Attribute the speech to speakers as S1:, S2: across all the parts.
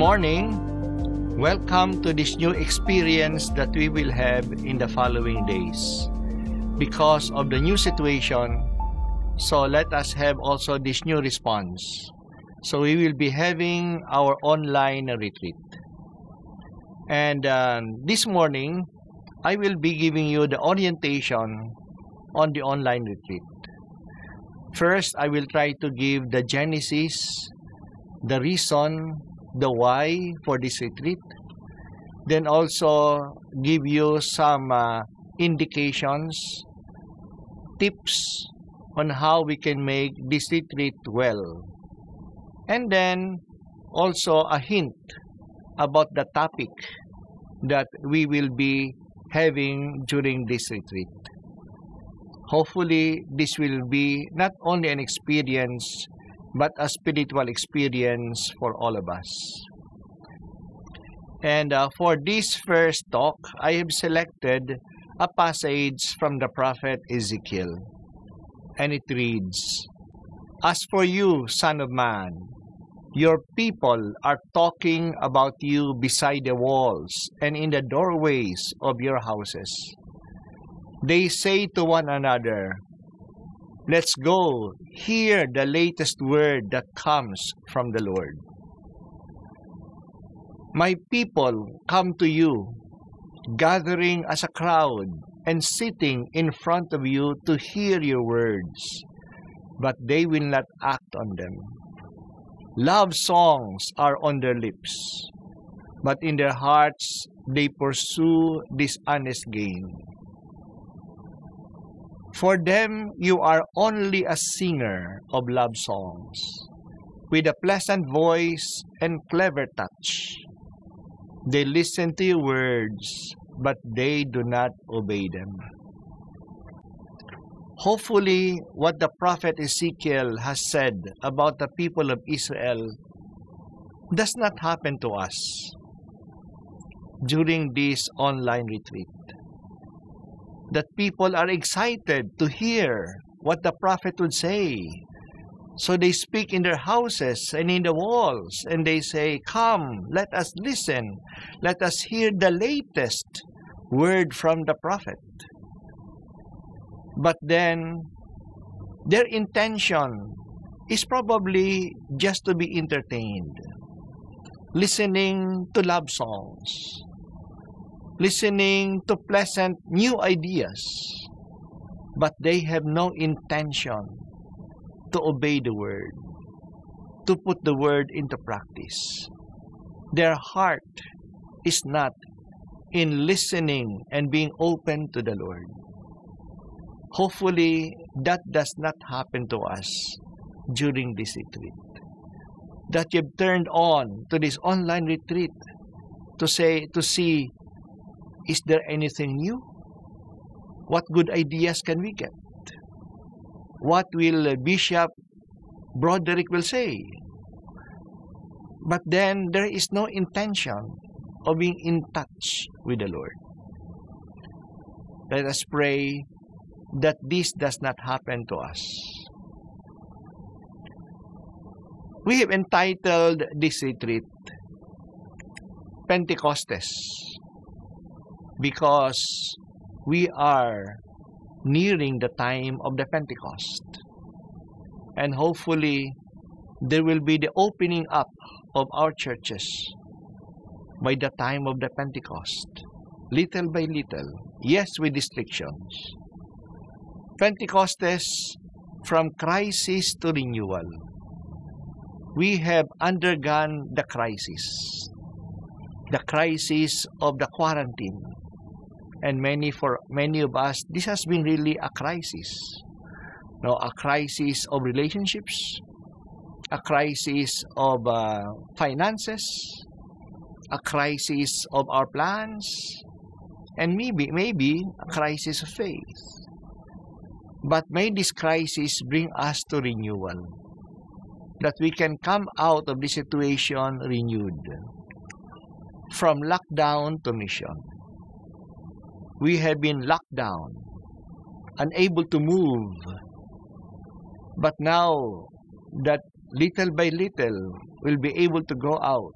S1: Morning. Welcome to this new experience that we will have in the following days. Because of the new situation, so let us have also this new response. So we will be having our online retreat. And uh, this morning, I will be giving you the orientation on the online retreat. First, I will try to give the genesis, the reason, the why for this retreat. Then also give you some uh, indications, tips on how we can make this retreat well. And then also a hint about the topic that we will be having during this retreat. Hopefully, this will be not only an experience, but a spiritual experience for all of us. And uh, for this first talk, I have selected a passage from the prophet Ezekiel. And it reads As for you, Son of Man, your people are talking about you beside the walls and in the doorways of your houses. They say to one another, Let's go hear the latest word that comes from the Lord. My people come to you, gathering as a crowd and sitting in front of you to hear your words, but they will not act on them. Love songs are on their lips, but in their hearts they pursue dishonest gain. For them, you are only a singer of love songs, with a pleasant voice and clever touch. They listen to your words, but they do not obey them. Hopefully, what the prophet Ezekiel has said about the people of Israel does not happen to us during this online retreat. That people are excited to hear what the prophet would say. So they speak in their houses and in the walls, and they say, Come, let us listen. Let us hear the latest word from the prophet. But then, their intention is probably just to be entertained, listening to love songs, listening to pleasant new ideas, but they have no intention to obey the word, to put the word into practice. Their heart is not in listening and being open to the Lord. Hopefully, that does not happen to us during this retreat. That you've turned on to this online retreat to say, to see, is there anything new? What good ideas can we get? What will Bishop Broderick will say? But then there is no intention of being in touch with the Lord. Let us pray that this does not happen to us. We have entitled this retreat Pentecostes because we are nearing the time of the Pentecost. And hopefully, there will be the opening up of our churches by the time of the Pentecost, little by little, yes, with restrictions. Pentecostes from crisis to renewal. We have undergone the crisis, the crisis of the quarantine, and many for many of us, this has been really a crisis. No, a crisis of relationships, a crisis of uh, finances, a crisis of our plans, and maybe maybe a crisis of faith. But may this crisis bring us to renewal, that we can come out of this situation renewed, from lockdown to mission. We have been locked down, unable to move, but now that little by little we'll be able to go out,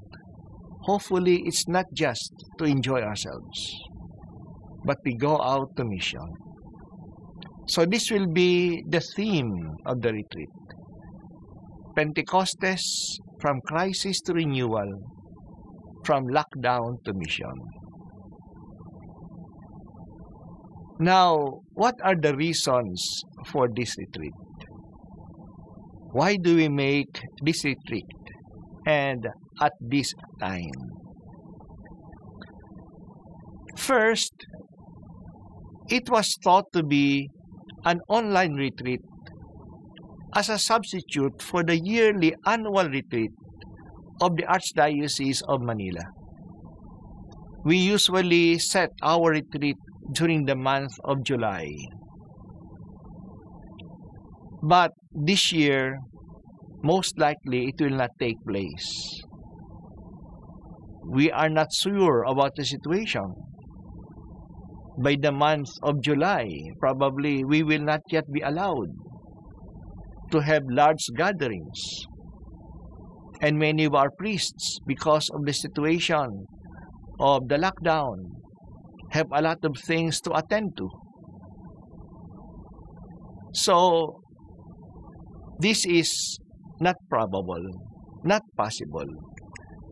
S1: hopefully it's not just to enjoy ourselves, but we go out to mission. So this will be the theme of the retreat. Pentecostes from crisis to renewal, from lockdown to mission. Now, what are the reasons for this retreat? Why do we make this retreat and at this time? First, it was thought to be an online retreat as a substitute for the yearly annual retreat of the Archdiocese of Manila. We usually set our retreat during the month of July. But this year, most likely it will not take place. We are not sure about the situation. By the month of July, probably we will not yet be allowed to have large gatherings. And many of our priests, because of the situation of the lockdown, have a lot of things to attend to. So, this is not probable, not possible.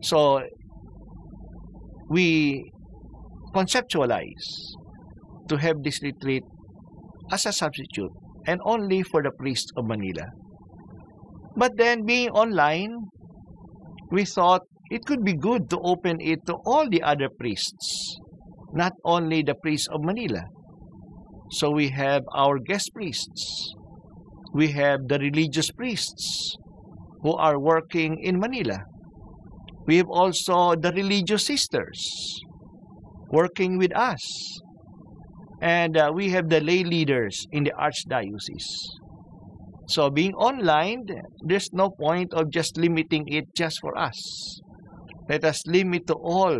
S1: So, we conceptualize to have this retreat as a substitute and only for the priests of Manila. But then, being online, we thought it could be good to open it to all the other priests not only the priests of Manila. So we have our guest priests. We have the religious priests who are working in Manila. We have also the religious sisters working with us. And uh, we have the lay leaders in the archdiocese. So being online, there's no point of just limiting it just for us. Let us limit to all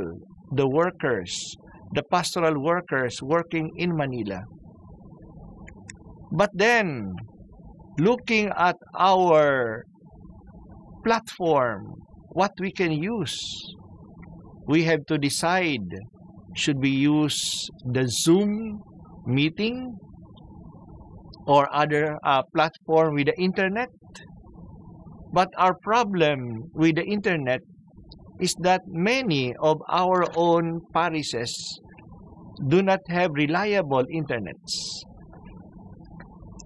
S1: the workers the pastoral workers working in Manila. But then, looking at our platform, what we can use, we have to decide should we use the Zoom meeting or other uh, platform with the internet. But our problem with the internet is that many of our own parishes do not have reliable internets.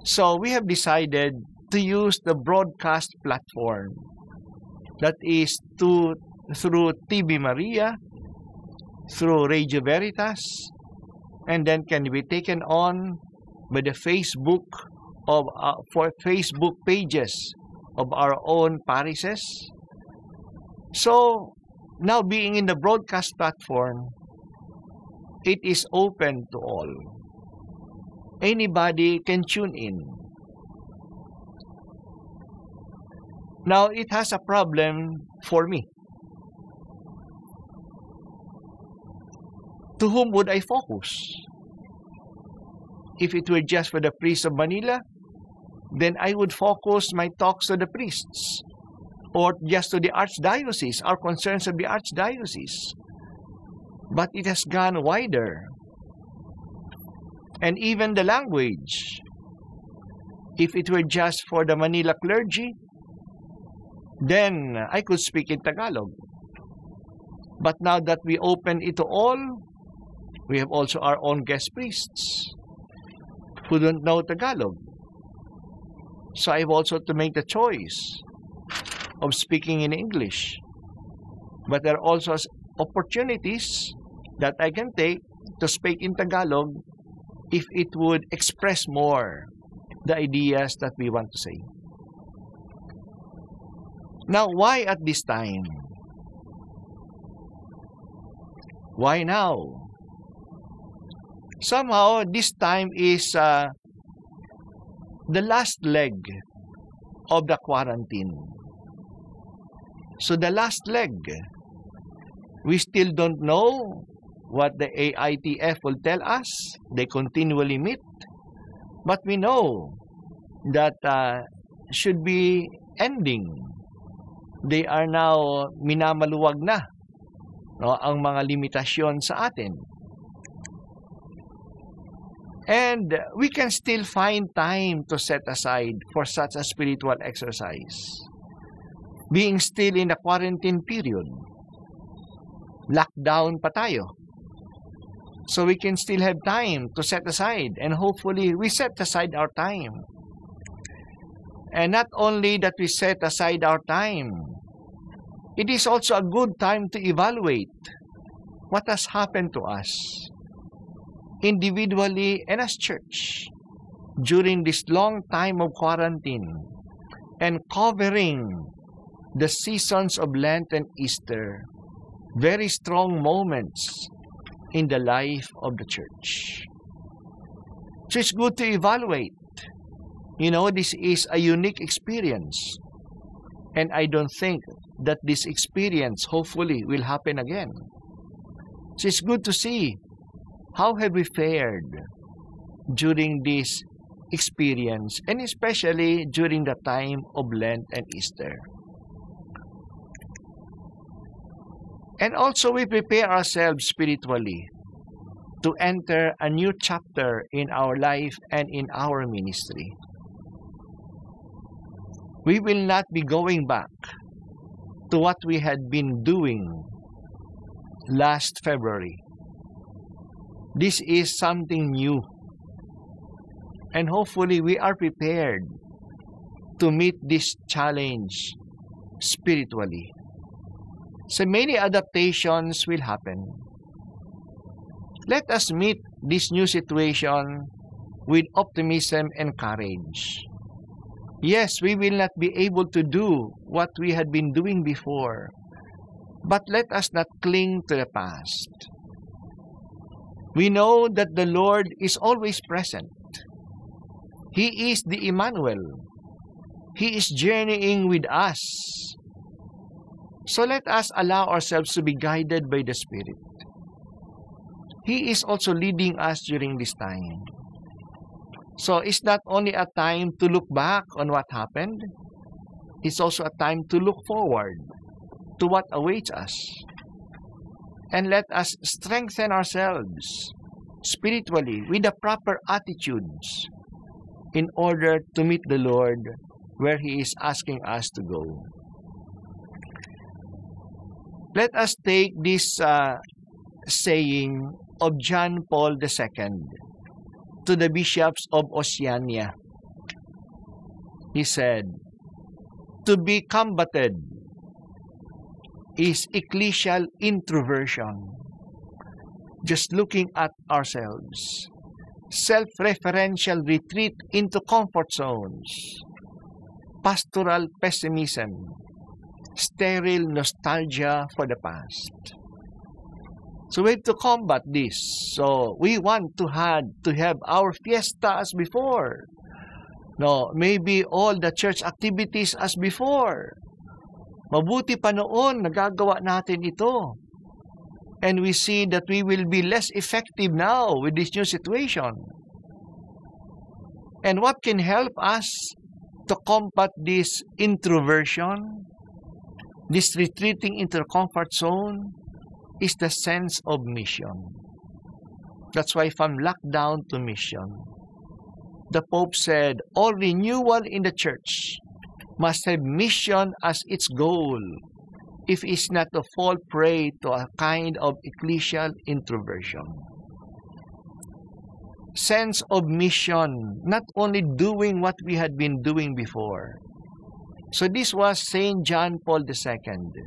S1: So we have decided to use the broadcast platform that is to through TV Maria, through Radio Veritas, and then can be taken on by the Facebook of uh, for Facebook pages of our own parishes. So now being in the broadcast platform, it is open to all. Anybody can tune in. Now, it has a problem for me. To whom would I focus? If it were just for the priests of Manila, then I would focus my talks to the priests or just to the archdiocese, our concerns of the archdiocese but it has gone wider. And even the language, if it were just for the Manila clergy, then I could speak in Tagalog. But now that we open it to all, we have also our own guest priests who don't know Tagalog. So I have also to make the choice of speaking in English. But there are also opportunities that I can take to speak in Tagalog if it would express more the ideas that we want to say. Now, why at this time? Why now? Somehow, this time is uh, the last leg of the quarantine. So, the last leg, we still don't know what the AITF will tell us. They continually meet. But we know that uh, should be ending. They are now minamaluwag na no, ang mga limitasyon sa atin. And we can still find time to set aside for such a spiritual exercise. Being still in the quarantine period, lockdown pa tayo. So we can still have time to set aside and hopefully we set aside our time. And not only that we set aside our time, it is also a good time to evaluate what has happened to us individually and as church during this long time of quarantine and covering the seasons of Lent and Easter, very strong moments in the life of the church. So it's good to evaluate. You know, this is a unique experience. And I don't think that this experience hopefully will happen again. So it's good to see how have we fared during this experience and especially during the time of Lent and Easter. And also we prepare ourselves spiritually to enter a new chapter in our life and in our ministry. We will not be going back to what we had been doing last February. This is something new. And hopefully we are prepared to meet this challenge spiritually. So many adaptations will happen. Let us meet this new situation with optimism and courage. Yes, we will not be able to do what we had been doing before, but let us not cling to the past. We know that the Lord is always present. He is the Emmanuel. He is journeying with us so let us allow ourselves to be guided by the Spirit. He is also leading us during this time. So it's not only a time to look back on what happened, it's also a time to look forward to what awaits us. And let us strengthen ourselves spiritually with the proper attitudes in order to meet the Lord where He is asking us to go. Let us take this uh, saying of John Paul II to the bishops of Oceania. He said, To be combated is ecclesial introversion, just looking at ourselves, self referential retreat into comfort zones, pastoral pessimism, sterile nostalgia for the past. So we have to combat this. So we want to have to have our fiesta as before. No, maybe all the church activities as before. Mabuti pa noon nagagawa natin ito. And we see that we will be less effective now with this new situation. And what can help us to combat this introversion? This retreating into the comfort zone is the sense of mission. That's why from lockdown to mission, the Pope said all renewal in the church must have mission as its goal if it's not to fall prey to a kind of ecclesial introversion. Sense of mission, not only doing what we had been doing before, so this was Saint John Paul II.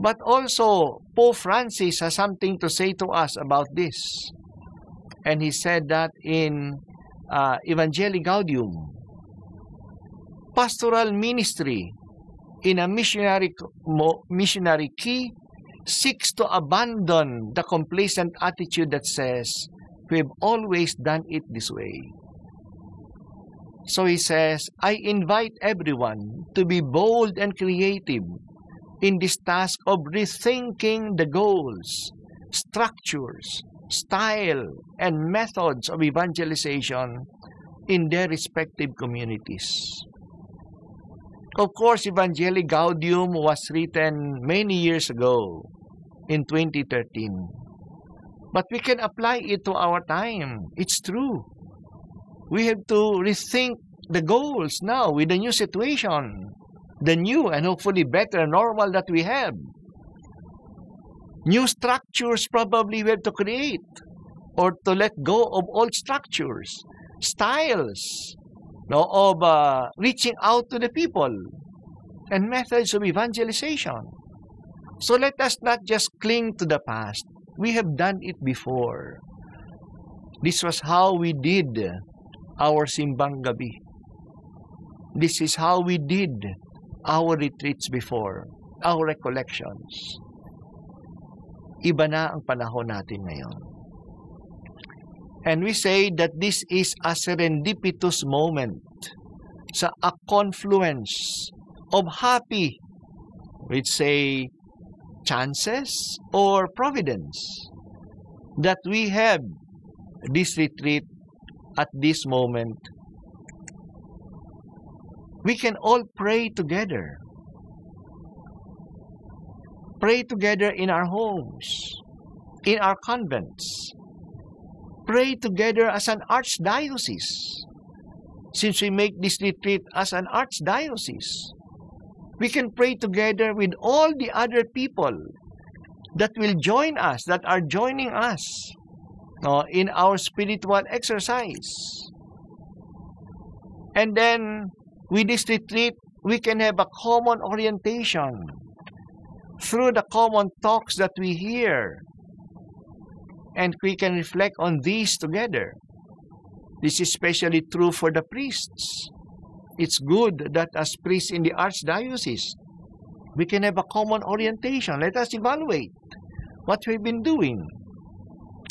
S1: But also, Pope Francis has something to say to us about this. And he said that in uh, Evangelii Gaudium, pastoral ministry in a missionary, missionary key seeks to abandon the complacent attitude that says, we've always done it this way. So he says, I invite everyone to be bold and creative in this task of rethinking the goals, structures, style, and methods of evangelization in their respective communities. Of course, Evangelii Gaudium was written many years ago. in 2013. But we can apply it to our time. It's true. We have to rethink the goals now with the new situation, the new and hopefully better normal that we have. New structures probably we have to create or to let go of old structures, styles no, of uh, reaching out to the people and methods of evangelization. So let us not just cling to the past. We have done it before. This was how we did our Simbang Gabi. This is how we did our retreats before, our recollections. Iba na ang panahon natin ngayon. And we say that this is a serendipitous moment sa a confluence of happy, we'd say, chances or providence that we have this retreat at this moment. We can all pray together. Pray together in our homes, in our convents, pray together as an archdiocese. Since we make this retreat as an archdiocese, we can pray together with all the other people that will join us, that are joining us uh, in our spiritual exercise. And then, with this retreat, we can have a common orientation through the common talks that we hear and we can reflect on these together. This is especially true for the priests. It's good that as priests in the archdiocese, we can have a common orientation. Let us evaluate what we've been doing.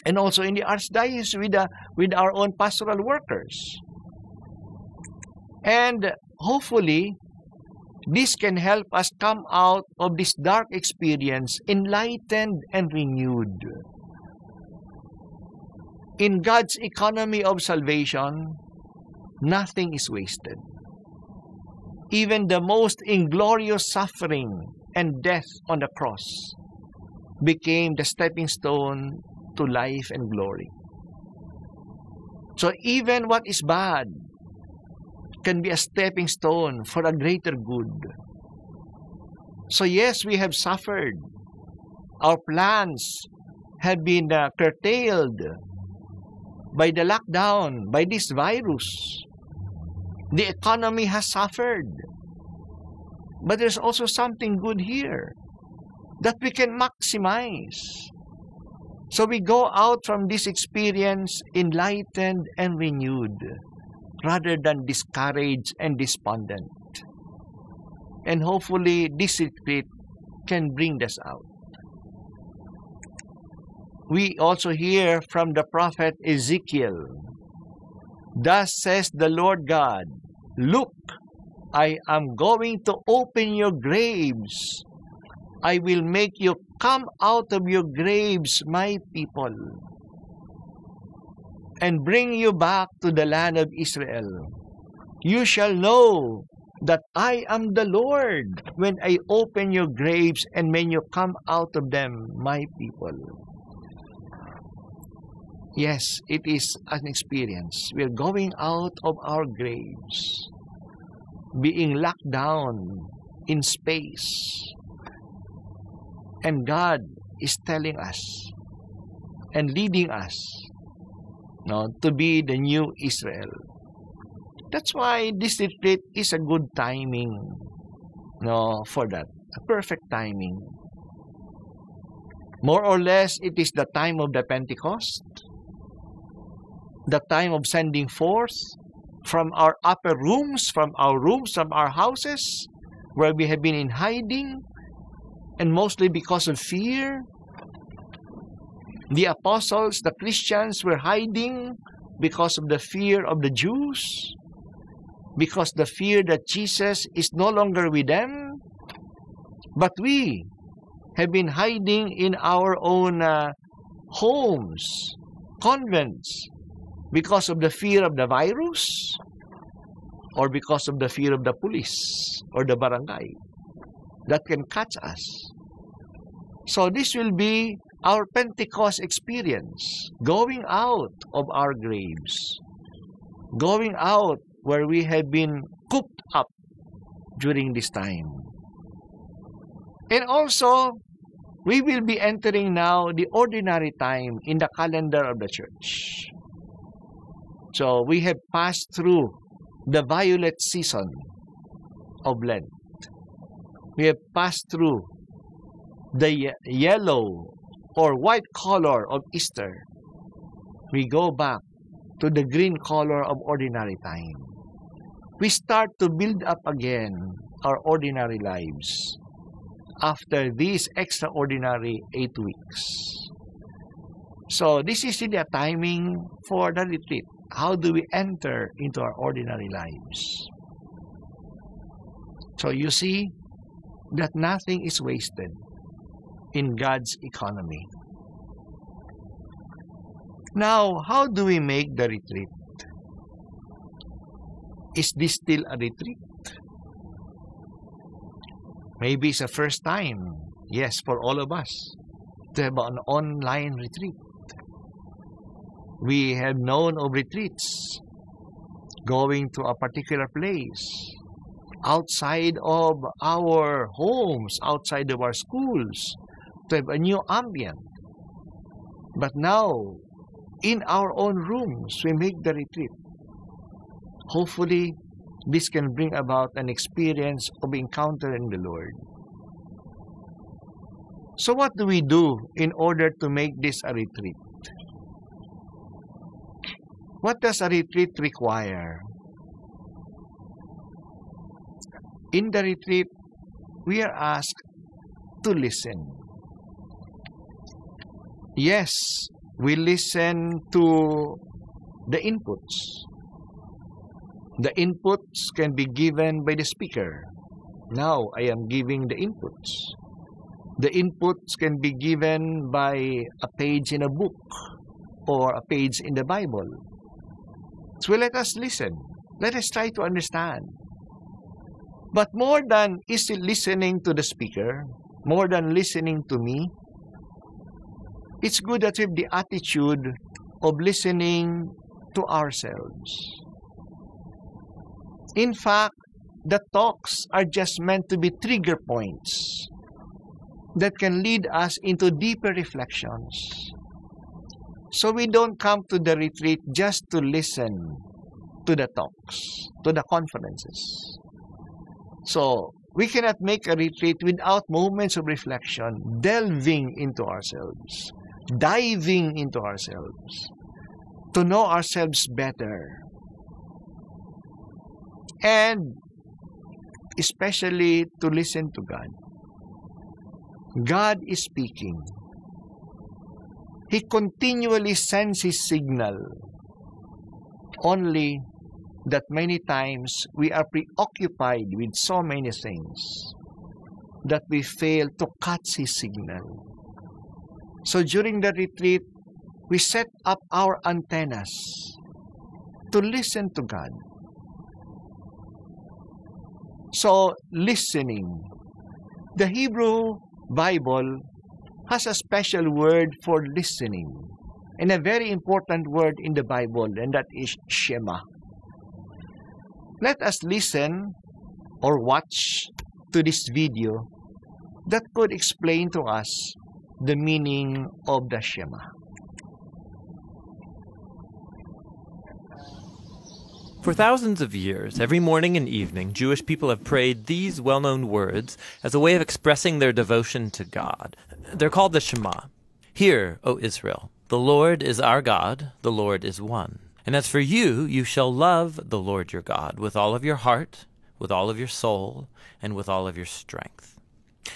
S1: And also in the archdiocese with, the, with our own pastoral workers. And hopefully, this can help us come out of this dark experience enlightened and renewed. In God's economy of salvation, nothing is wasted. Even the most inglorious suffering and death on the cross became the stepping stone to life and glory. So even what is bad can be a stepping stone for a greater good. So yes, we have suffered. Our plans have been uh, curtailed by the lockdown, by this virus. The economy has suffered. But there's also something good here that we can maximize. So we go out from this experience enlightened and renewed rather than discouraged and despondent. And hopefully this retreat can bring us out we also hear from the prophet Ezekiel Thus says the Lord God, Look, I am going to open your graves. I will make you come out of your graves, my people, and bring you back to the land of Israel. You shall know that I am the Lord when I open your graves and when you come out of them, my people. Yes, it is an experience. We're going out of our graves, being locked down in space. And God is telling us and leading us no, to be the new Israel. That's why this retreat is a good timing no, for that. A perfect timing. More or less, it is the time of the Pentecost the time of sending forth from our upper rooms, from our rooms, from our houses, where we have been in hiding, and mostly because of fear. The apostles, the Christians, were hiding because of the fear of the Jews, because the fear that Jesus is no longer with them. But we have been hiding in our own uh, homes, convents, because of the fear of the virus or because of the fear of the police or the barangay that can catch us. So this will be our Pentecost experience, going out of our graves, going out where we have been cooped up during this time. And also, we will be entering now the ordinary time in the calendar of the church. So we have passed through the violet season of Lent. We have passed through the yellow or white color of Easter. We go back to the green color of ordinary time. We start to build up again our ordinary lives after these extraordinary eight weeks. So this is really a timing for the retreat. How do we enter into our ordinary lives? So you see that nothing is wasted in God's economy. Now, how do we make the retreat? Is this still a retreat? Maybe it's the first time, yes, for all of us, to have an online retreat. We have known of retreats, going to a particular place, outside of our homes, outside of our schools, to have a new ambient. But now, in our own rooms, we make the retreat. Hopefully, this can bring about an experience of encountering the Lord. So, what do we do in order to make this a retreat? What does a retreat require? In the retreat, we are asked to listen. Yes, we listen to the inputs. The inputs can be given by the speaker. Now I am giving the inputs. The inputs can be given by a page in a book or a page in the Bible. So let us listen. Let us try to understand. But more than is listening to the speaker, more than listening to me, it's good that we have the attitude of listening to ourselves. In fact, the talks are just meant to be trigger points that can lead us into deeper reflections. So we don't come to the retreat just to listen to the talks, to the conferences. So we cannot make a retreat without moments of reflection, delving into ourselves, diving into ourselves, to know ourselves better. And especially to listen to God. God is speaking. He continually sends His signal. Only that many times we are preoccupied with so many things that we fail to catch His signal. So during the retreat, we set up our antennas to listen to God. So, listening. The Hebrew Bible has a special word for listening and a very important word in the Bible, and that is Shema. Let us listen or watch to this video that could explain to us the meaning of the Shema.
S2: For thousands of years, every morning and evening, Jewish people have prayed these well known words as a way of expressing their devotion to God. They're called the Shema. Hear, O Israel, the Lord is our God, the Lord is one. And as for you, you shall love the Lord your God with all of your heart, with all of your soul, and with all of your strength.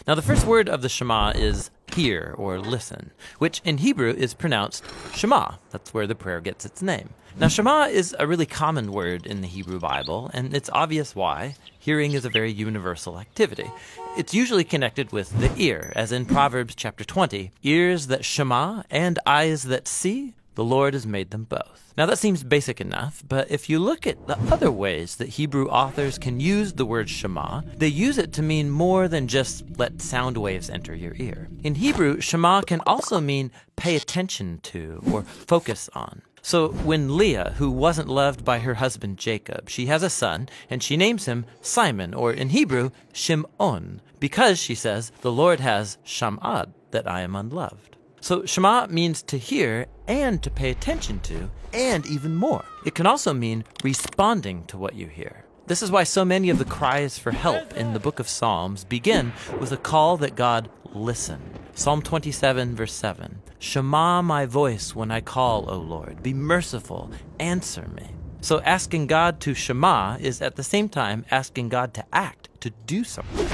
S2: Now, the first word of the Shema is hear or listen, which in Hebrew is pronounced Shema. That's where the prayer gets its name. Now, Shema is a really common word in the Hebrew Bible, and it's obvious why. Hearing is a very universal activity. It's usually connected with the ear, as in Proverbs chapter 20 ears that Shema and eyes that see, The Lord has made them both. Now that seems basic enough, but if you look at the other ways that Hebrew authors can use the word Shema, they use it to mean more than just let sound waves enter your ear. In Hebrew, Shema can also mean pay attention to or focus on. So when Leah, who wasn't loved by her husband Jacob, she has a son, and she names him Simeon, or in Hebrew, Shimon, because she says, The Lord has shamad, that I am unloved. So Shema means to hear and to pay attention to, and even more. It can also mean responding to what you hear. This is why so many of the cries for help in the book of Psalms begin with a call that God listen. Psalm 27, verse 7 Shema my voice when I call, O Lord. Be merciful, answer me. So asking God to Shema is at the same time asking God to act, to do something.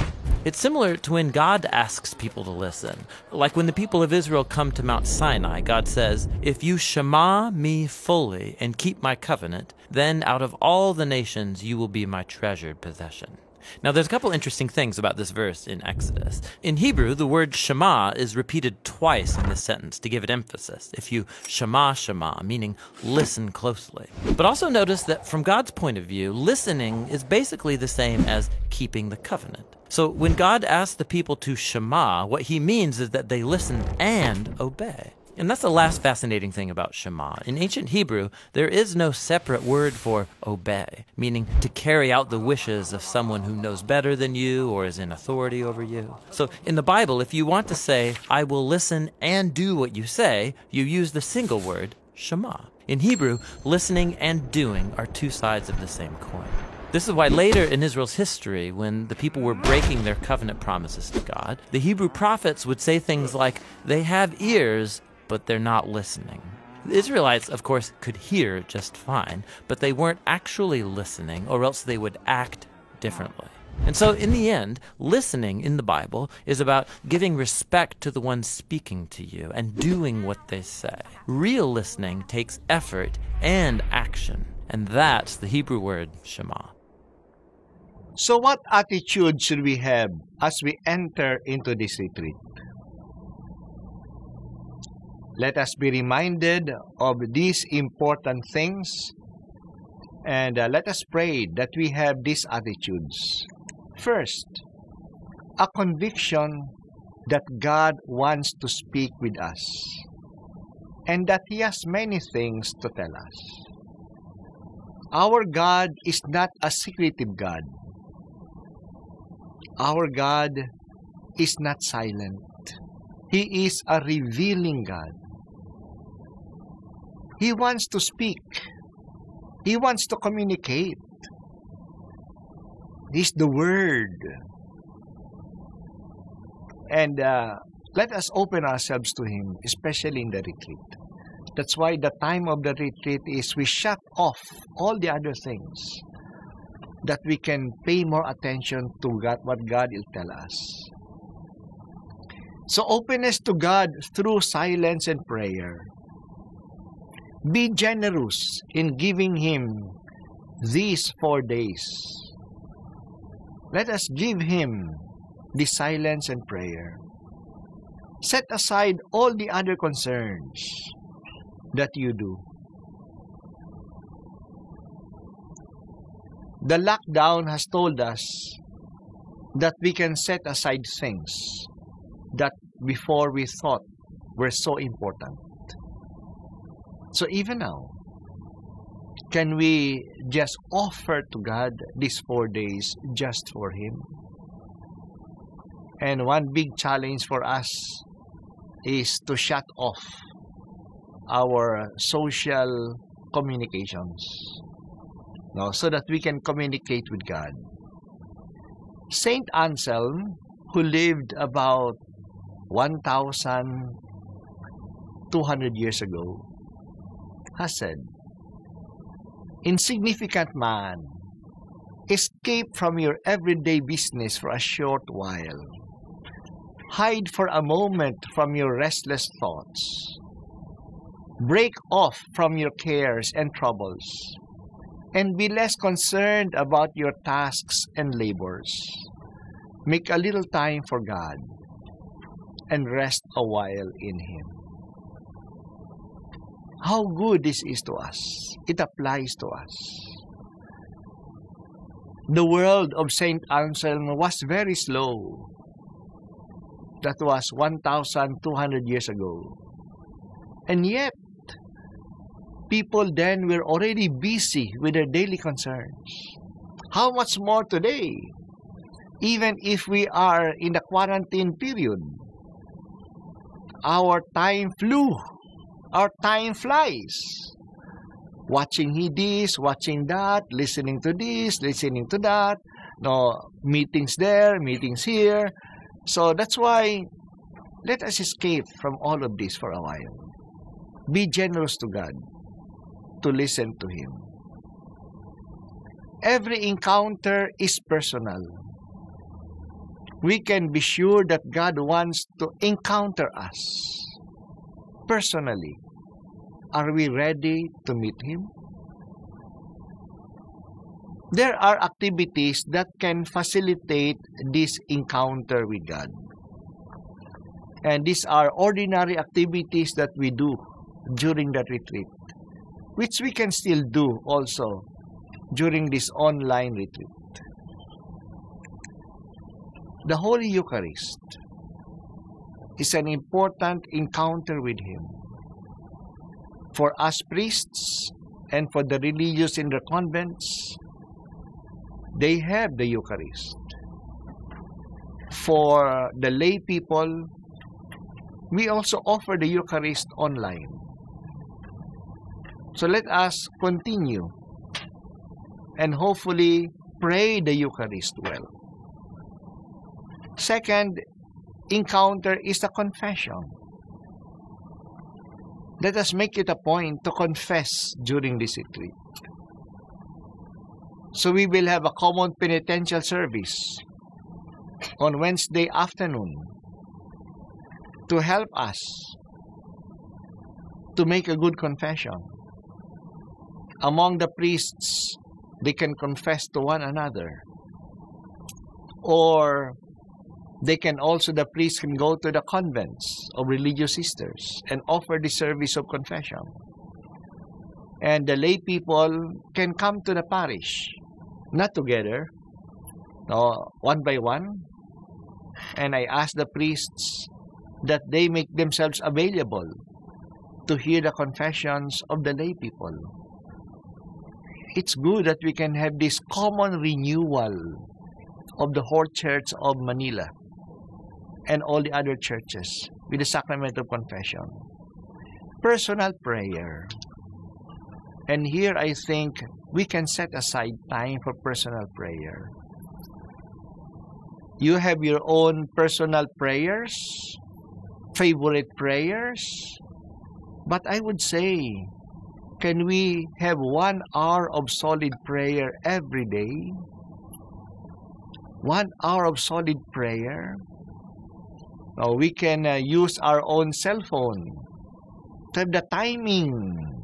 S2: It's similar to when God asks people to listen. Like when the people of Israel come to Mount Sinai, God says, If you shema me fully and keep my covenant, then out of all the nations you will be my treasured possession. Now, there's a couple interesting things about this verse in Exodus. In Hebrew, the word Shema is repeated twice in this sentence to give it emphasis. If you Shema, Shema, meaning listen closely. But also notice that from God's point of view, listening is basically the same as keeping the covenant. So when God asks the people to Shema, what he means is that they listen and obey. And that's the last fascinating thing about Shema. In ancient Hebrew, there is no separate word for obey, meaning to carry out the wishes of someone who knows better than you or is in authority over you. So in the Bible, if you want to say, I will listen and do what you say, you use the single word, Shema. In Hebrew, listening and doing are two sides of the same coin. This is why later in Israel's history, when the people were breaking their covenant promises to God, the Hebrew prophets would say things like, They have ears, but they're not listening. The Israelites, of course, could hear just fine, but they weren't actually listening, or else they would act differently. And so, in the end, listening in the Bible is about giving respect to the one speaking to you and doing what they say. Real listening takes effort and action, and that's the Hebrew word Shema.
S1: So, what attitude should we have as we enter into this retreat? Let us be reminded of these important things and uh, let us pray that we have these attitudes. First, a conviction that God wants to speak with us and that He has many things to tell us. Our God is not a secretive God. Our God is not silent. He is a revealing God. He wants to speak. He wants to communicate. He's the Word. And uh, let us open ourselves to Him, especially in the retreat. That's why the time of the retreat is we shut off all the other things that we can pay more attention to God, what God will tell us. So openness to God through silence and prayer. Be generous in giving Him these four days. Let us give Him the silence and prayer. Set aside all the other concerns that you do. The lockdown has told us that we can set aside things that before we thought were so important. So even now, can we just offer to God these four days just for Him? And one big challenge for us is to shut off our social communications no, so that we can communicate with God. Saint Anselm, who lived about 1,200 years ago, has Insignificant man, escape from your everyday business for a short while. Hide for a moment from your restless thoughts. Break off from your cares and troubles, and be less concerned about your tasks and labors. Make a little time for God and rest a while in Him. How good this is to us. It applies to us. The world of St. Anselm was very slow. That was 1,200 years ago. And yet, people then were already busy with their daily concerns. How much more today? Even if we are in the quarantine period, our time flew, our time flies. Watching he this, watching that, listening to this, listening to that, no meetings there, meetings here. So that's why let us escape from all of this for a while. Be generous to God to listen to Him. Every encounter is personal. We can be sure that God wants to encounter us personally. Are we ready to meet Him? There are activities that can facilitate this encounter with God. And these are ordinary activities that we do during that retreat, which we can still do also during this online retreat. The Holy Eucharist is an important encounter with Him. For us priests and for the religious in the convents, they have the Eucharist. For the lay people, we also offer the Eucharist online. So let us continue and hopefully pray the Eucharist well. Second encounter is the confession. Let us make it a point to confess during this retreat. So we will have a common penitential service on Wednesday afternoon to help us to make a good confession. Among the priests, they can confess to one another. Or they can also, the priests can go to the convents of religious sisters and offer the service of confession. And the lay people can come to the parish, not together, no, one by one. And I ask the priests that they make themselves available to hear the confessions of the lay people. It's good that we can have this common renewal of the whole church of Manila and all the other churches with the sacrament of confession. Personal prayer. And here I think we can set aside time for personal prayer. You have your own personal prayers, favorite prayers, but I would say, can we have one hour of solid prayer every day? One hour of solid prayer? Uh, we can uh, use our own cell phone to have the timing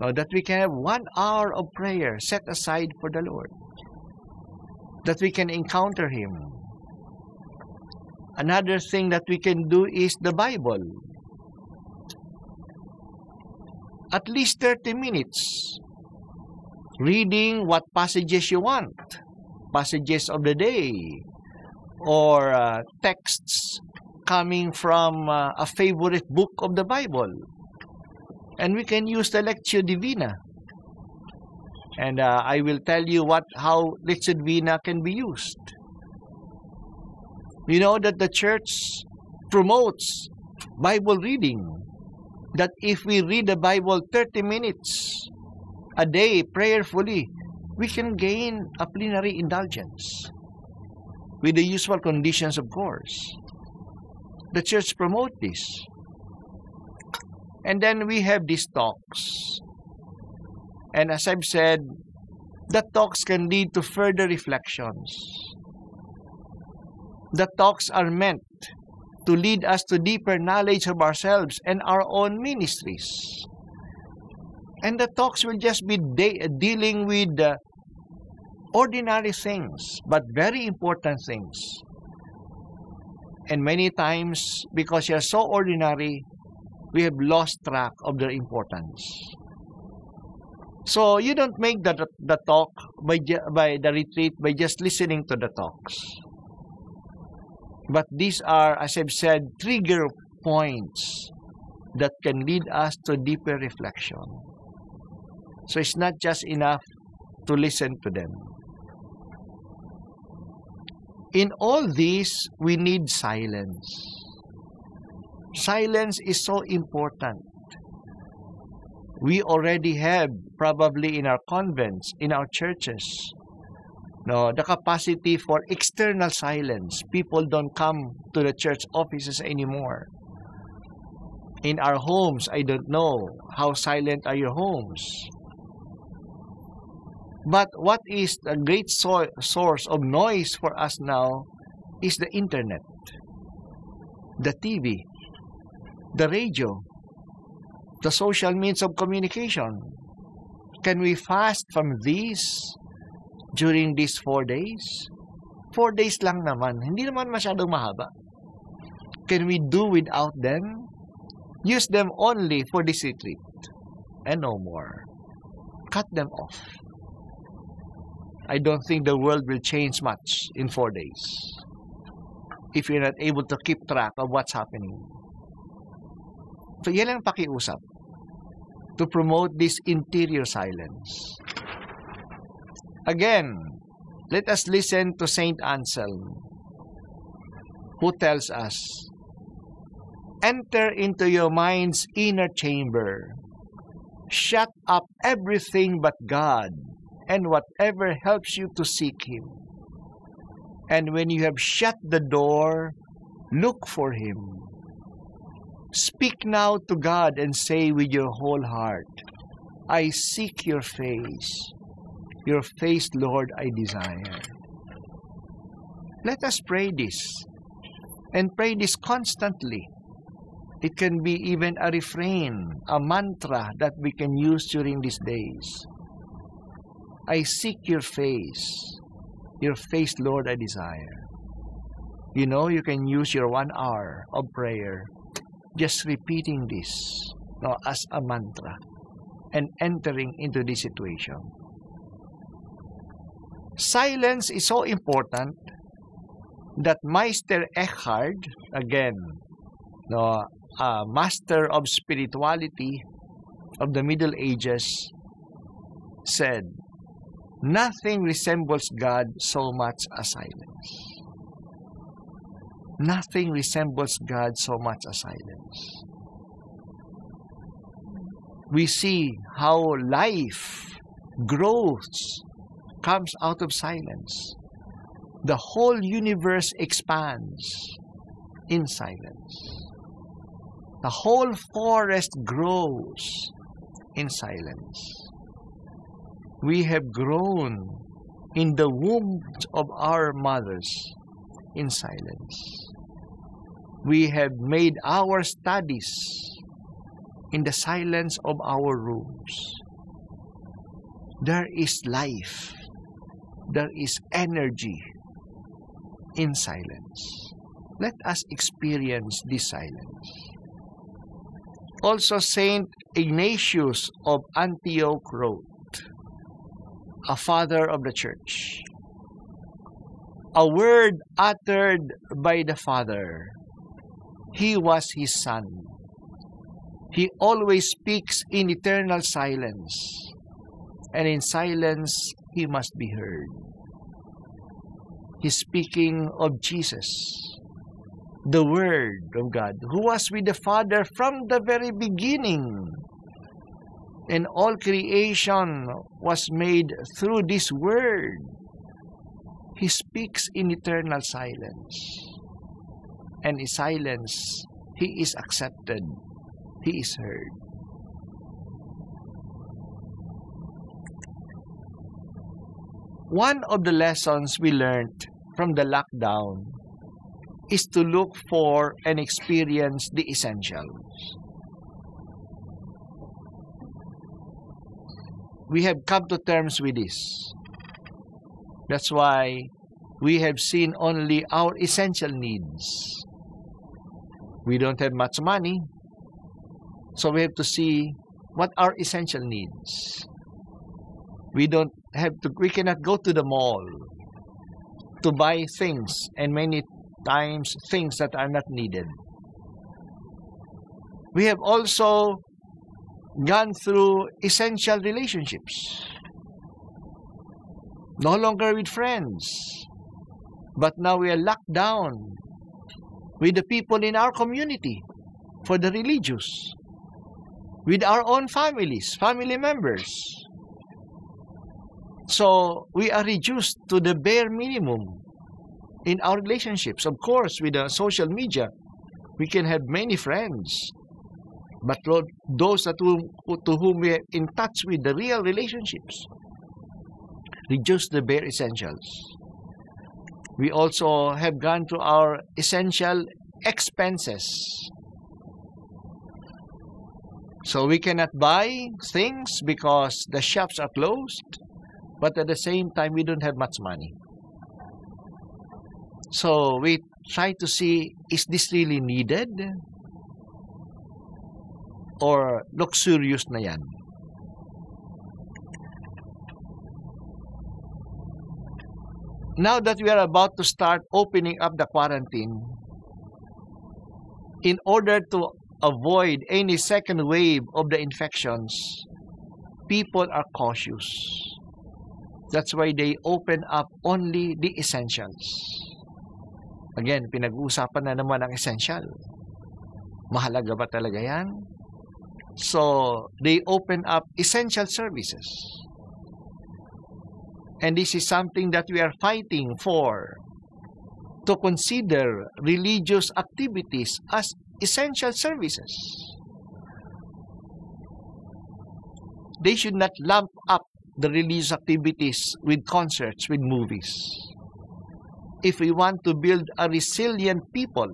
S1: uh, that we can have one hour of prayer set aside for the Lord, that we can encounter Him. Another thing that we can do is the Bible. At least 30 minutes reading what passages you want, passages of the day, or uh, texts coming from uh, a favorite book of the Bible. And we can use the Lectio Divina. And uh, I will tell you what how Lectio Divina can be used. You know that the church promotes Bible reading. That if we read the Bible 30 minutes a day prayerfully, we can gain a plenary indulgence. With the usual conditions, of course the church promote this. And then we have these talks. And as I've said, the talks can lead to further reflections. The talks are meant to lead us to deeper knowledge of ourselves and our own ministries. And the talks will just be de- dealing with uh, ordinary things, but very important things and many times, because you're so ordinary, we have lost track of their importance. So you don't make the, the talk by, by the retreat by just listening to the talks. But these are, as I've said, trigger points that can lead us to deeper reflection. So it's not just enough to listen to them. In all this, we need silence. Silence is so important. We already have, probably in our convents, in our churches, no, the capacity for external silence. People don't come to the church offices anymore. In our homes, I don't know how silent are your homes. But what is the great so source of noise for us now is the internet, the TV, the radio, the social means of communication. Can we fast from these during these four days? Four days lang naman. Hindi naman masyadong mahaba. Can we do without them? Use them only for this retreat and no more. Cut them off. I don't think the world will change much in four days if you're not able to keep track of what's happening. So yan ang pakiusap to promote this interior silence. Again, let us listen to Saint Anselm who tells us, Enter into your mind's inner chamber. Shut up everything but God and whatever helps you to seek Him. And when you have shut the door, look for Him. Speak now to God and say with your whole heart, I seek your face. Your face, Lord, I desire. Let us pray this and pray this constantly. It can be even a refrain, a mantra that we can use during these days. I seek your face. Your face, Lord, I desire. You know, you can use your one hour of prayer just repeating this no, as a mantra and entering into this situation. Silence is so important that Meister Eckhart, again, no, a master of spirituality of the Middle Ages, said, Nothing resembles God so much as silence. Nothing resembles God so much as silence. We see how life, grows, comes out of silence. The whole universe expands in silence. The whole forest grows in silence we have grown in the wombs of our mothers in silence. We have made our studies in the silence of our rooms. There is life, there is energy in silence. Let us experience this silence. Also, Saint Ignatius of Antioch wrote, a father of the church. A word uttered by the Father. He was his Son. He always speaks in eternal silence, and in silence he must be heard. He's speaking of Jesus, the Word of God, who was with the Father from the very beginning and all creation was made through this word. He speaks in eternal silence. And in silence, he is accepted. He is heard. One of the lessons we learned from the lockdown is to look for and experience the essentials. We have come to terms with this. That's why we have seen only our essential needs. We don't have much money. So we have to see what are essential needs. We don't have to, we cannot go to the mall to buy things and many times things that are not needed. We have also gone through essential relationships. No longer with friends, but now we are locked down with the people in our community for the religious, with our own families, family members. So we are reduced to the bare minimum in our relationships. Of course, with the social media, we can have many friends. But Lord, those that whom, to whom we are in touch with the real relationships, reduce the bare essentials. We also have gone to our essential expenses. So we cannot buy things because the shops are closed, but at the same time we don't have much money. So we try to see is this really needed? Or luxurious na yan? Now that we are about to start opening up the quarantine, in order to avoid any second wave of the infections, people are cautious. That's why they open up only the essentials. Again, pinag-uusapan na naman ang essential. Mahalaga ba talaga yan? So, they open up essential services. And this is something that we are fighting for to consider religious activities as essential services. They should not lump up the religious activities with concerts, with movies. If we want to build a resilient people,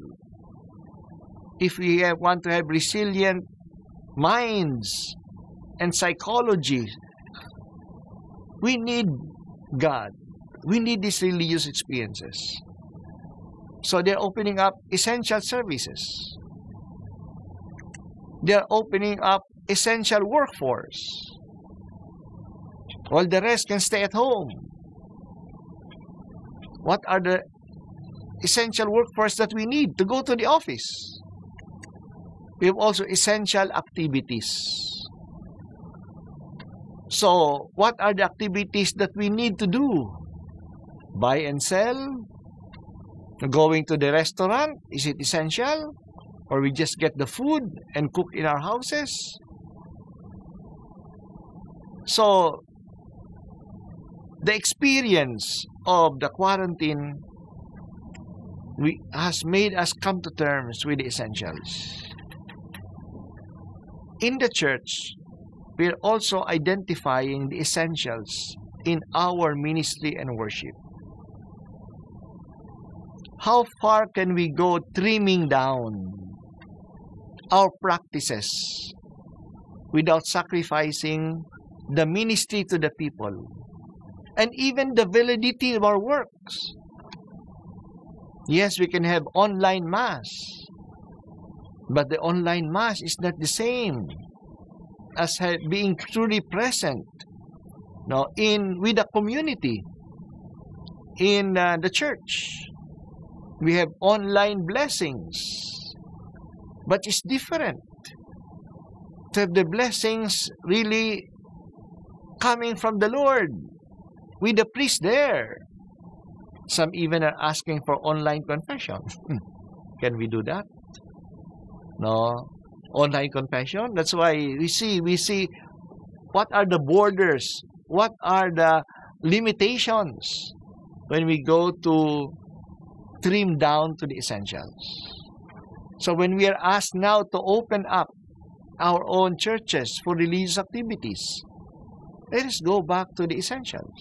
S1: if we want to have resilient minds and psychology, we need God. We need these religious experiences. So they're opening up essential services. They're opening up essential workforce. While the rest can stay at home. What are the essential workforce that we need to go to the office? We have also essential activities. So, what are the activities that we need to do? Buy and sell? Going to the restaurant? Is it essential? Or we just get the food and cook in our houses? So, the experience of the quarantine we, has made us come to terms with the essentials. In the church, we are also identifying the essentials in our ministry and worship. How far can we go trimming down our practices without sacrificing the ministry to the people and even the validity of our works? Yes, we can have online mass, but the online mass is not the same as being truly present no, in with the community in uh, the church. We have online blessings, but it's different to have the blessings really coming from the Lord with the priest there. Some even are asking for online confession. Can we do that? No. Online confession. That's why we see we see what are the borders, what are the limitations when we go to trim down to the essentials. So when we are asked now to open up our own churches for religious activities, let us go back to the essentials.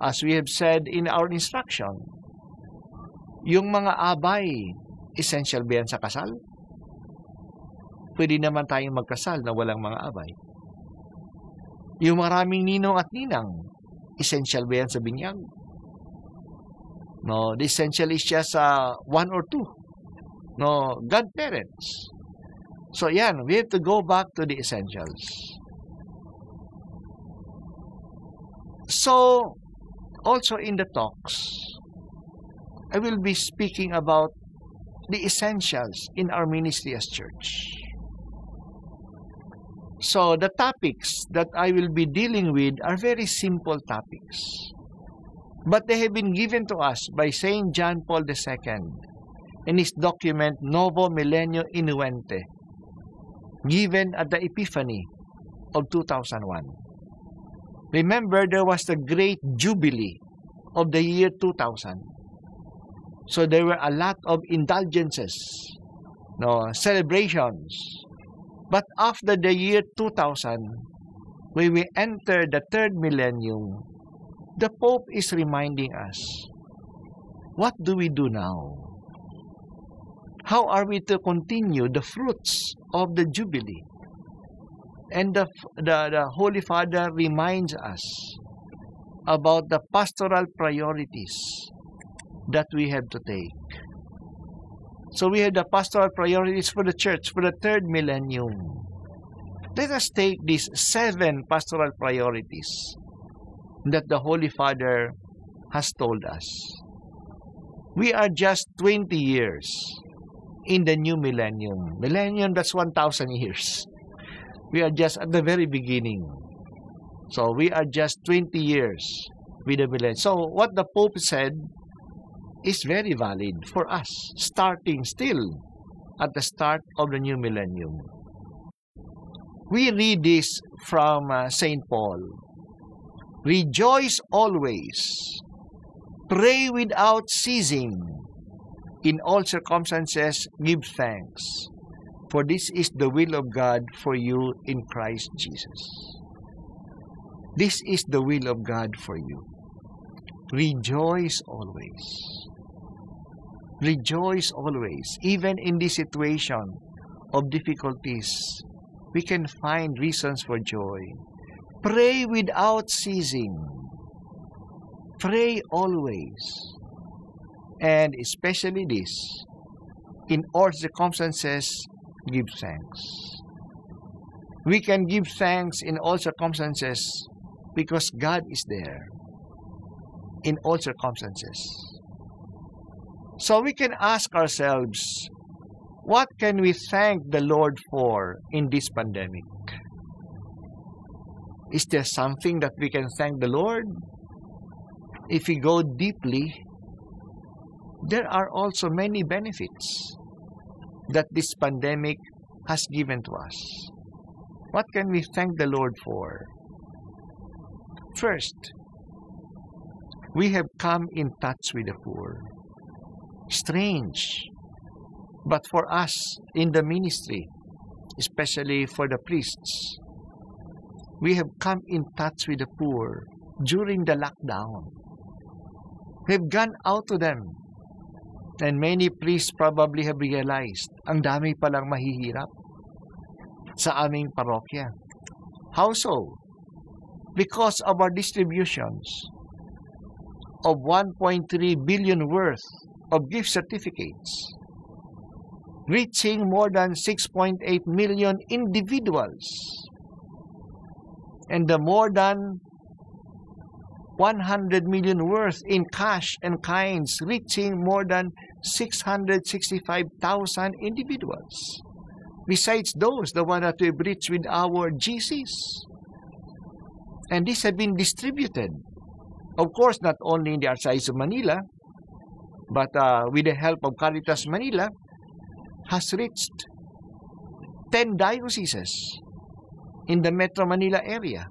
S1: As we have said in our instruction, yung mga abay, essential ba yan sa kasal? Pwede naman tayong magkasal na walang mga abay. Yung maraming ninong at ninang, essential ba yan sa binyag? No, the essential is just uh, one or two. No, godparents. So yan, we have to go back to the essentials. So, also in the talks, I will be speaking about the essentials in our ministry as church. So, the topics that I will be dealing with are very simple topics. But they have been given to us by Saint John Paul II in his document Novo Millennio Inuente, given at the Epiphany of 2001. Remember, there was the great jubilee of the year 2000. So there were a lot of indulgences, no celebrations. But after the year 2000, when we enter the third millennium, the Pope is reminding us, what do we do now? How are we to continue the fruits of the Jubilee? And the, the, the Holy Father reminds us about the pastoral priorities that we have to take. So we have the pastoral priorities for the church for the third millennium. Let us take these seven pastoral priorities that the Holy Father has told us. We are just 20 years in the new millennium. Millennium, that's 1,000 years. We are just at the very beginning. So we are just 20 years with the millennium. So what the Pope said is very valid for us, starting still at the start of the new millennium. We read this from uh, St. Paul. Rejoice always, pray without ceasing, in all circumstances give thanks, for this is the will of God for you in Christ Jesus. This is the will of God for you. Rejoice always. Rejoice always. Even in this situation of difficulties, we can find reasons for joy. Pray without ceasing. Pray always. And especially this, in all circumstances, give thanks. We can give thanks in all circumstances because God is there in all circumstances. So we can ask ourselves, what can we thank the Lord for in this pandemic? Is there something that we can thank the Lord? If we go deeply, there are also many benefits that this pandemic has given to us. What can we thank the Lord for? First, we have come in touch with the poor. Strange. But for us in the ministry, especially for the priests, we have come in touch with the poor during the lockdown. We've gone out to them. And many priests probably have realized, ang dami palang mahihirap sa aming parokya. How so? Because of our distributions of 1.3 billion worth of gift certificates, reaching more than 6.8 million individuals, and the more than 100 million worth in cash and kinds, reaching more than 665,000 individuals. Besides those, the one that we've reached with our GCs. And these have been distributed. Of course, not only in the Archdiocese of Manila, but uh, with the help of Caritas Manila, has reached 10 dioceses in the Metro Manila area.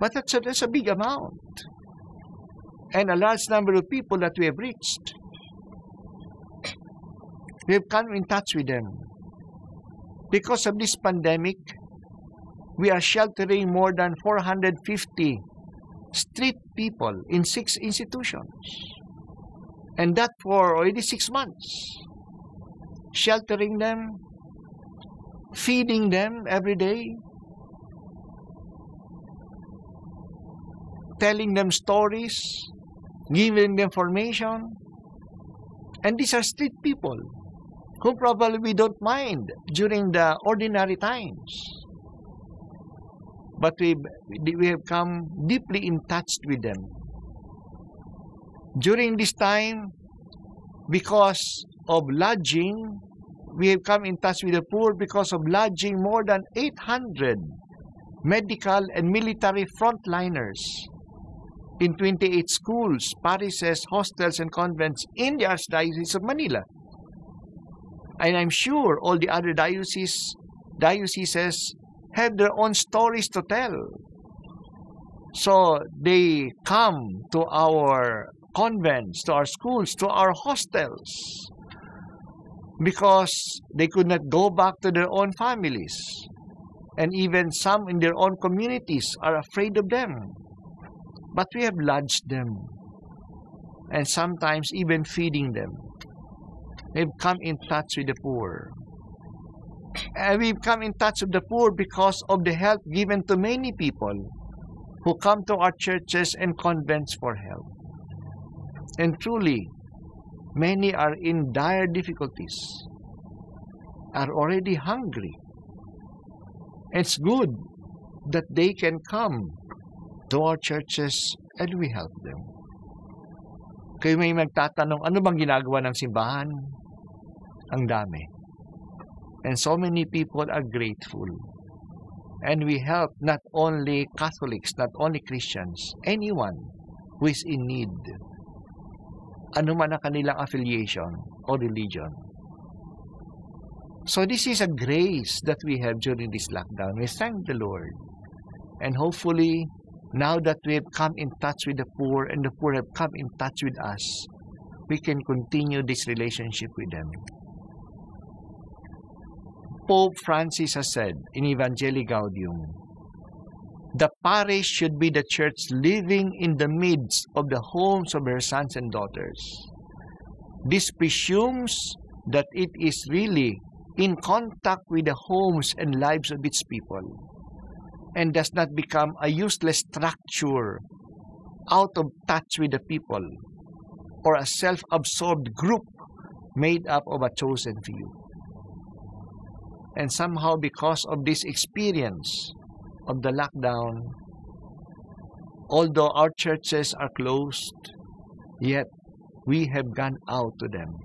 S1: But that's a, that's a big amount. And a large number of people that we have reached. We have come in touch with them. Because of this pandemic, we are sheltering more than 450 street people in six institutions. And that for already six months. Sheltering them, feeding them every day, telling them stories, giving them information. And these are street people who probably we don't mind during the ordinary times. But we, we have come deeply in touch with them. During this time, because of lodging, we have come in touch with the poor because of lodging more than 800 medical and military frontliners in 28 schools, parishes, hostels, and convents in the Archdiocese of Manila. And I'm sure all the other dioceses, dioceses have their own stories to tell. So they come to our convents, to our schools, to our hostels because they could not go back to their own families. And even some in their own communities are afraid of them. But we have lodged them and sometimes even feeding them. We've come in touch with the poor. And we've come in touch with the poor because of the help given to many people who come to our churches and convents for help. And truly, many are in dire difficulties, are already hungry. It's good that they can come to our churches and we help them. Kayo may magtatanong, ano bang ginagawa ng simbahan? Ang dami. And so many people are grateful. And we help not only Catholics, not only Christians, anyone who is in need ano man ang kanilang affiliation or religion. So this is a grace that we have during this lockdown. We thank the Lord. And hopefully, now that we have come in touch with the poor and the poor have come in touch with us, we can continue this relationship with them. Pope Francis has said in Evangelii Gaudium, the parish should be the church living in the midst of the homes of her sons and daughters. This presumes that it is really in contact with the homes and lives of its people and does not become a useless structure out of touch with the people or a self-absorbed group made up of a chosen few. And somehow because of this experience, of the lockdown, although our churches are closed, yet we have gone out to them.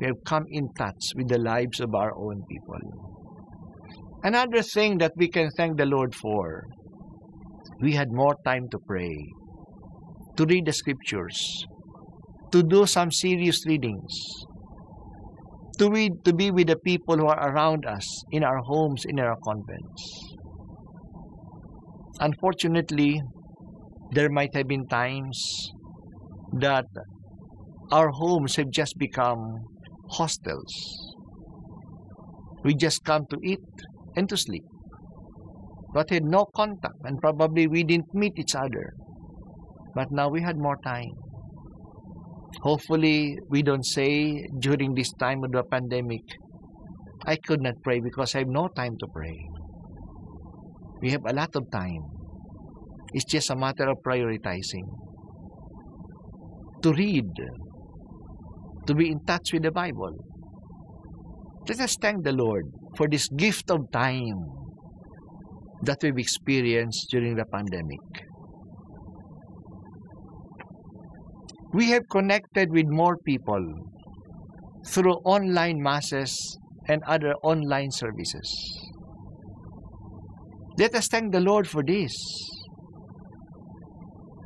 S1: We have come in touch with the lives of our own people. Another thing that we can thank the Lord for, we had more time to pray, to read the scriptures, to do some serious readings, to read, to be with the people who are around us in our homes, in our convents. Unfortunately, there might have been times that our homes have just become hostels. We just come to eat and to sleep, but had no contact, and probably we didn't meet each other. But now we had more time. Hopefully, we don't say during this time of the pandemic, I could not pray because I have no time to pray. We have a lot of time. It's just a matter of prioritizing. To read, to be in touch with the Bible. Let us thank the Lord for this gift of time that we've experienced during the pandemic. We have connected with more people through online masses and other online services. Let us thank the Lord for this.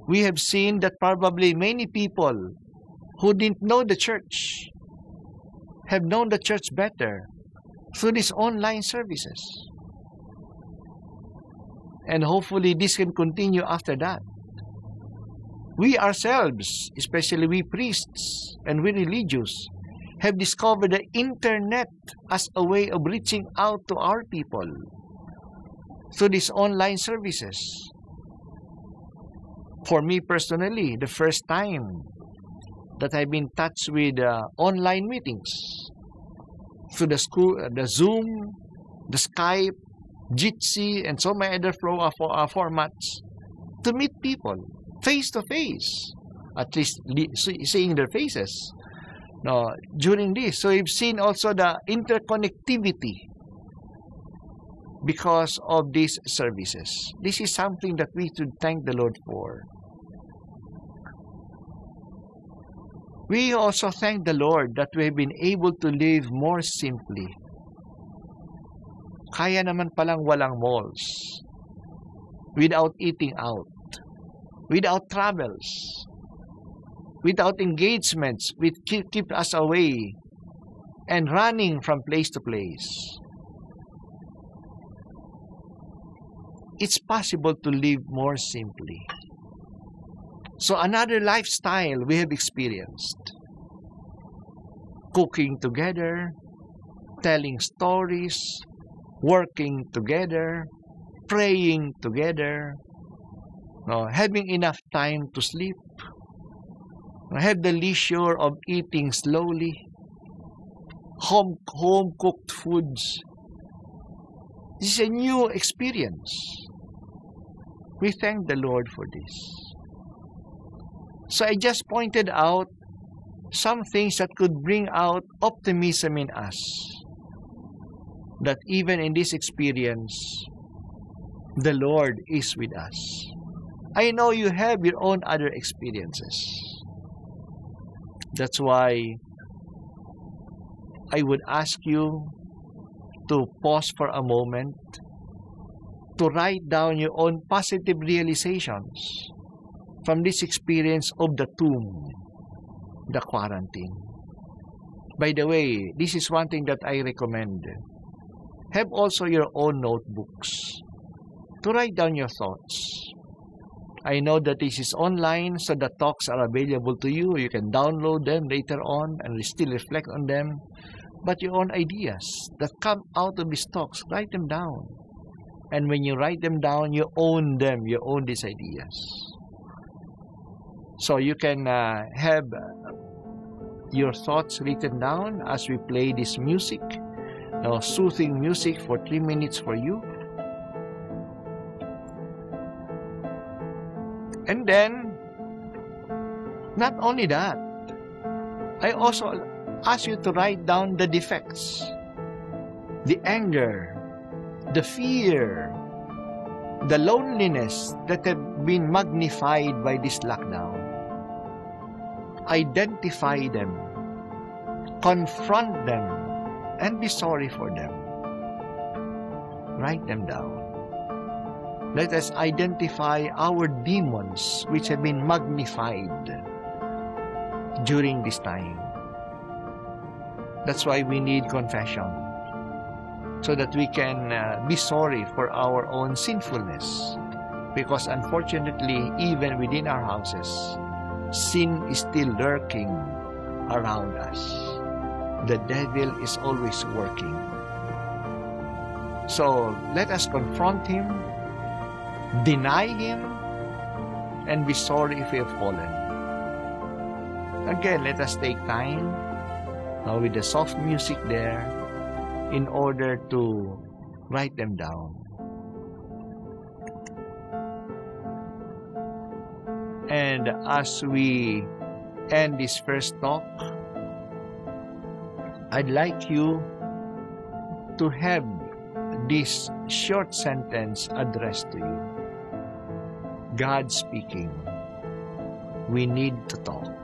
S1: We have seen that probably many people who didn't know the church have known the church better through these online services. And hopefully this can continue after that. We ourselves, especially we priests and we religious, have discovered the internet as a way of reaching out to our people through these online services. For me personally, the first time that I've been touched with uh, online meetings through the school, uh, the Zoom, the Skype, Jitsi, and so many other flow of, uh, formats to meet people face to face, at least seeing their faces. no, during this. So we've seen also the interconnectivity because of these services. This is something that we should thank the Lord for. We also thank the Lord that we have been able to live more simply. Kaya naman palang walang malls, without eating out, without travels, without engagements which keep, us away and running from place to place. It's possible to live more simply. So another lifestyle we have experienced. Cooking together, telling stories, working together, praying together, no, having enough time to sleep, have the leisure of eating slowly, home home cooked foods. This is a new experience. We thank the Lord for this. So I just pointed out some things that could bring out optimism in us. That even in this experience, the Lord is with us. I know you have your own other experiences. That's why I would ask you to pause for a moment to write down your own positive realizations from this experience of the tomb, the quarantine. By the way, this is one thing that I recommend. Have also your own notebooks to write down your thoughts. I know that this is online, so the talks are available to you. You can download them later on and still reflect on them. But your own ideas that come out of these talks, write them down. And when you write them down, you own them, you own these ideas. So you can uh, have your thoughts written down as we play this music, uh, soothing music for three minutes for you. And then, not only that, I also ask you to write down the defects, the anger, the fear, the loneliness that have been magnified by this lockdown. Identify them, confront them, and be sorry for them. Write them down. Let us identify our demons which have been magnified during this time. That's why we need confession so that we can uh, be sorry for our own sinfulness. Because unfortunately, even within our houses, sin is still lurking around us. The devil is always working. So let us confront him deny Him, and be sorry if we have fallen. Again, let us take time uh, with the soft music there in order to write them down. And as we end this first talk, I'd like you to have this short sentence addressed to you. God speaking. We need to talk.